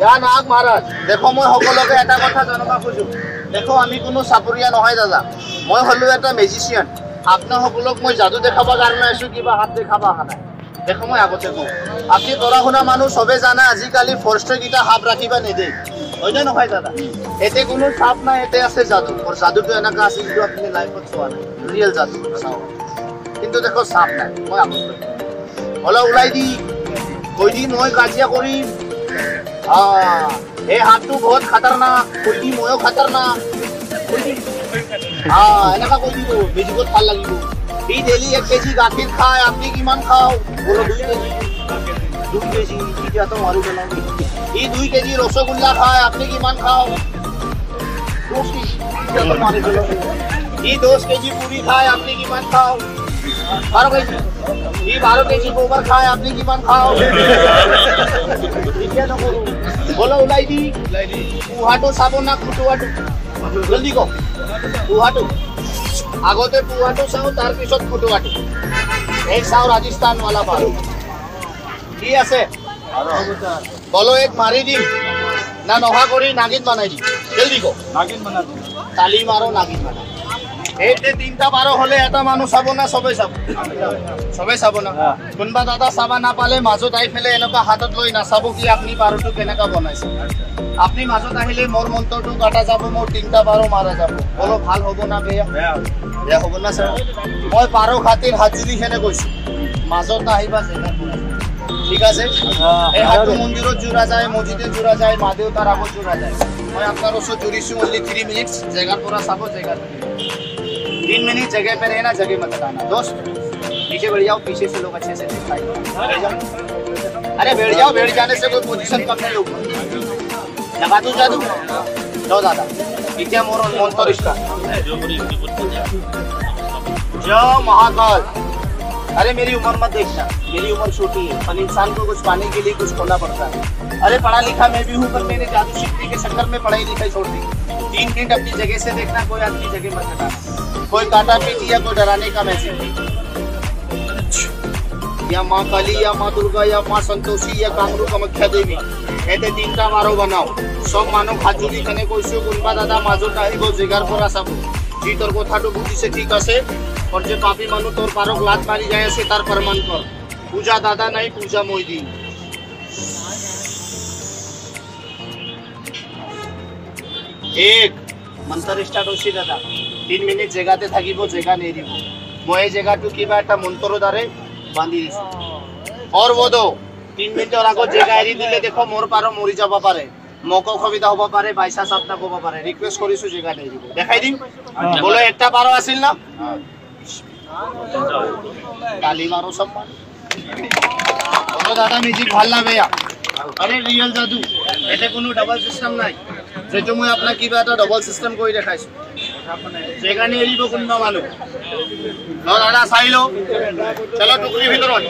নাক মহাৰাজ। দেখো মই সকলোকে এটা কথা জনাব খোজো। দেখো আমি কোনো চাপৰীয়া নহয় দাদা। মই হ'লো এটা মেজিচিয়ান আপোনাৰ সকলক মই যাদু দেখাব কাৰণে আছো কিবা হাত দেখাব নাই। দেখো মই আগতে কওঁ। আপুনি পঢ়া শুনা মানুহ চবে জানে আজিকালি ফৰেষ্টৰকেইটা সাপ ৰাখিব নিদিয়ে। হয়নে নহয় দাদা? এতে কোনো চাপ নাই এতে আছে যাদু। আৰু যাদুটো এনেকুৱা আছে যিটো আপুনি লাইফত চোৱা নাই। ৰিয়েল যাদু কিন্তু দেখো চাপ নাই মই আগত। হ'লে ওলাই দি কৈ দি মই কাজিয়া কৰিম। हाँ। ए ये हाथू बहुत खतरनाक, कुल्ली मोयो खतरनाक। हाँ एना का कोई तो बीजी को फल लगी दी डेली एक केजी गाखिर खाए आपने की मन खाओ। बोलो दूध केजी दूध केजी ये जा तो मारू बनाओ ई दूध केजी रसगुल्ला खाए आपने की मन खाओ। दोस्ती जा तो मारू बनाऊँगी ये दोस्त के जी पूरी खाए आपने की मन खाओ। बारो केजी। ई बारो केजी गोबर खाए आपने की मन खाओ। এতিয়া নকৰোঁ বলো ওলাই দি পোহাটো চাব না খুটোৱাটো জলদি কওক পোহাটো আগতে পোহাটো চাওঁ তাৰপিছত খুটোৱাটো এক চাওঁ ৰাজস্থানৱালা পাৰোঁ কি আছে বলো এক মাৰি দিম না নহা কৰি নাগিন বনাই দিম জলদি কওক নাগিন বনা দিম তালি মাৰো নাগিন বনাই এইতে তিনটা বাৰ হ'লে এটা মানুহ চাব না চবেই চাব? চবেই চাব না। কোনোবা দাদা চাবা নাপালে মাজত আহি পেলাই এনেকুৱা হাতত লৈ নাচাব কি আপুনি বাৰটো কেনেকুৱা বনাইছে? আপুনি মাজত আহিলে মোৰ মন্ত্ৰটো কাটা যাব মোৰ তিনটা বাৰ মাৰা যাব। বলো ভাল হ'ব না বেয়া? বেয়া হ'ব। না ছাৰ? মই পাৰ খাতিৰ হাত জুৰি কেনে কৈছো মাজত আহিবা জেগাত। ঠিক আছে? এই হাতটো মন্দিৰত জোৰা যায় মছজিদত জোৰা যায় মা দেউতাৰ আগত জোৰা যায়। মই আপোনাৰ ওচৰত জুৰিছোঁ অনলি থ্ৰী মিনিটছ জেগাৰ পৰা চাব জেগাত तीन मिनट जगह पे रहना, जगह मत आना दोस्त, पीछे बैठ जाओ, पीछे से लोग अच्छे से अरे बैठ जाओ, बैठ जाने से कोई पोजीशन कम नहीं होगा। लगा दूँ जादू? लो दादा। पीछे मोर मोन्तर इसका जय महाकाल। अरे मेरी उम्र मत देखना मेरी उम्र छोटी है, पर इंसान को कुछ पाने के लिए कुछ खोना पड़ता है। अरे पढ़ा लिखा मैं भी हूँ, पर मैंने जादू सीखने के चक्कर में पढ़ाई लिखाई छोड़ दी। तीन मिनट अपनी जगह से देखना, कोई आदमी जगह मत हटाना कोई काटा पीटी या कोई डराने का मैसेज नहीं या माँ काली या माँ दुर्गा या माँ संतोषी या कामरू कामाख्या देवी এতে তিনটা মাৰো বনাও চব মানুহ হাত জুৰি কেনে কৈছো কোনোবা দাদা মাজত আহিব জেগাৰ পৰা চাব যি তোৰ কথাটো বুজিছে ঠিক আছে और যে পাপী মানুহ তোৰ পাৰক লাত মাৰি যাই আছে তাৰ প্ৰমাণ কৰ পূজা দাদা নাই পূজা মই দিম এক মন্ত্ৰ ষ্টাৰ্ট হৈছে দাদা তিন মিনিট জেগাতে থাকিব জেগা নে দিব মই এই জেগাটো কিবা এটা মন্ত্ৰৰ দ্বাৰে বান্ধি দিছো। অৰ বদ। তিন মিনিটৰ আগত জেগা এৰি দিলে দেখো মোৰ পাৰ মৰি যাব পাৰে। মোক অসুবিধা হব পাৰে বাইচাচ আপোনাক হব পাৰে। ৰিকুৱেষ্ট কৰিছো জেগা নে দিব দেখাই দিম। বোলে এটা পাৰ আছিল না? কালি মাৰো চব দাদা মিউজিক ভাল না বেয়া? আরে রিয়েল জাদু এটা কোনো ডাবল সিস্টেম নাই। যেহেতু মই আপনার কিবা এটা ডাবল সিস্টেম করে দেখাইছো। জেগা নেৰিব কোনোবা মানুহ ন দাদা চাই লওঁ চলো টুকুৰিৰ ভিতৰত